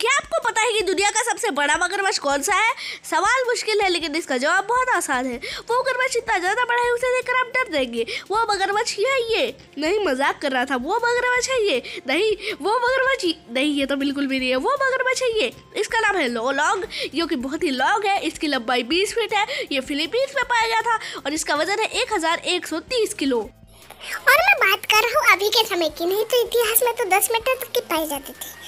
क्या आपको पता है कि दुनिया का सबसे बड़ा मगरमच्छ कौन सा है? सवाल मुश्किल है, लेकिन इसका जवाब बहुत आसान है। वो मगरमच्छ इतना ज़्यादा बड़ा है, उसे देखकर आप डर जाएँगे। वो मगरमच्छ ही है ये। नहीं, मज़ाक कर रहा था। वो मगरमच्छ है ये। नहीं, वो मगरमच्छ नहीं, ये तो बिल्कुल भी नहीं है। वो मगरमच्छ है ये। इसका नाम है लो लॉन्ग जो कि बहुत ही लॉन्ग है। इसकी लंबाई बीस फीट है। ये फिलीपींस में पाया गया था, और इसका वज़न है एक हज़ार एक सौ तीस किलो। और मैं बात कर रहा हूँ अभी के समय की, नहीं तो इतिहास में तो दस मीटर तक के पाए जाते थे।